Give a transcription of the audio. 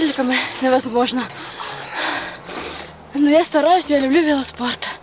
великами невозможно. Но я стараюсь, я люблю велоспорт.